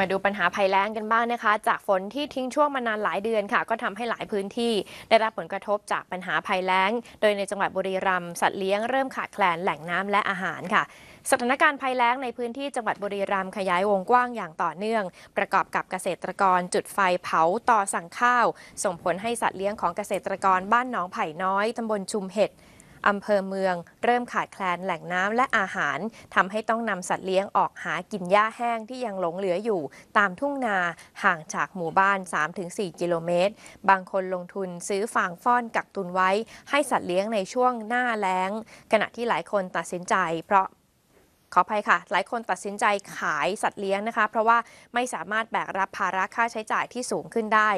มาดูปัญหาภัยแล้งกันบ้างนะคะ จากฝนที่ทิ้งช่วงมานานหลายเดือนค่ะ ก็ทำให้หลายพื้นที่ ได้รับผลกระทบจากปัญหาภัยแล้ง โดยในจังหวัดบุรีรัมย์สัตว์เลี้ยงเริ่มขาดแคลนแหล่งน้ำและอาหารค่ะ สถานการณ์ภัยแล้งในพื้นที่จังหวัดบุรีรัมย์ขยายวงกว้างอย่างต่อเนื่อง ประกอบกับเกษตรกรจุดไฟเผาต่อสั่งข้าว ส่งผลให้สัตว์เลี้ยงของเกษตรกรบ้านหนองไผ่น้อยตำบลชุมเห็ด อำเภอเมือง เริ่มขาดแคลนแหล่งน้ำและอาหารทำให้ต้องนำสัตว์เลี้ยงออกหากินหญ้าแห้งที่ยังหลงเหลืออยู่ ตามทุ่งนาห่างจากหมู่บ้าน 3-4 กิโลเมตร บางคนลงทุนซื้อฟางฟ้อนกักตุนไว้ ให้สัตว์เลี้ยงในช่วงหน้าแล้ง ขณะที่หลายคนตัดสินใจ เพราะ ขออภัยค่ะ หลายคนตัดสินใจขายสัตว์เลี้ยงนะคะ เพราะว่าไม่สามารถแบกรับภาระค่าใช้จ่ายที่สูงขึ้นได้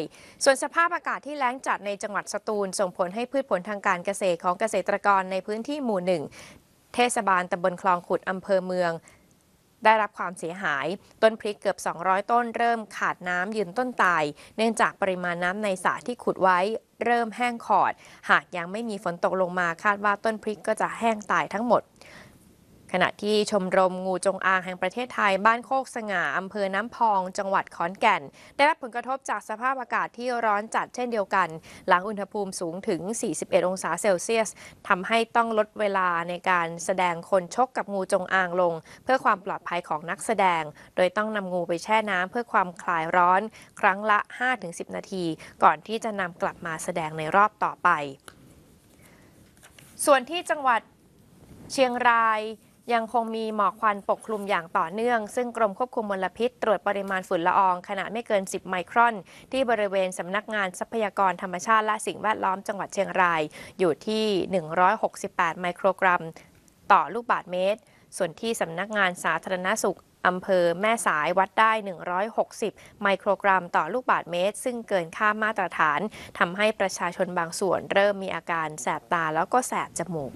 ส่วนสภาพอากาศที่แล้งจัดในจังหวัดสตูล ส่งผลให้พืชผลทางการเกษตรของเกษตรกรในพื้นที่หมู่หนึ่งเทศบาลตำบลคลองขุดอำเภอเมืองได้รับความเสียหาย ต้นพริกเกือบ 200 ต้นเริ่มขาดน้ำยืนต้นตาย เนื่องจากปริมาณน้ำในสระที่ขุดไว้ เริ่มแห้งขอด หากยังไม่มีฝนตกลงมาคาดว่าต้นพริกก็จะแห้งตายทั้งหมด ขณะที่ชมรมงูจงอางแห่งประเทศไทยบ้านโคกสง่าอำเภอน้ำพอง จังหวัดขอนแก่น ได้รับผลกระทบจากสภาพอากาศที่ร้อนจัดเช่นเดียวกัน หลังอุณหภูมิสูงถึง 41 องศาเซลเซียสทำให้ต้องลดเวลาในการแสดงคนชกกับงูจงอางลง เพื่อความปลอดภัยของนักแสดง โดยต้องนำงูไปแช่น้ำเพื่อความคลายร้อน ครั้งละ 5-10 นาที ก่อนที่จะนำกลับมาแสดงในรอบต่อไป ส่วนที่จังหวัดเชียงราย ยังคงมีหมอกควันปกคลุมอย่างต่อเนื่อง ซึ่งกรมควบคุมมลพิษ ตรวจปริมาณฝุ่นละอองขนาดไม่เกิน 10 ไมครอน ที่บริเวณสำนักงานทรัพยากรธรรมชาติและสิ่งแวดล้อมจังหวัดเชียงราย อยู่ที่ 168 ไมโครกรัม ต่อลูกบาศก์เมตร ส่วนที่สำนักงานสาธารณสุขอำเภอแม่สายวัดได้ 160 ไมโครกรัมต่อลูกบาศก์เมตร ซึ่งเกินค่ามาตรฐานทำให้ประชาชนบางส่วนเริ่มมีอาการแสบตาแล้วก็แสบจมูก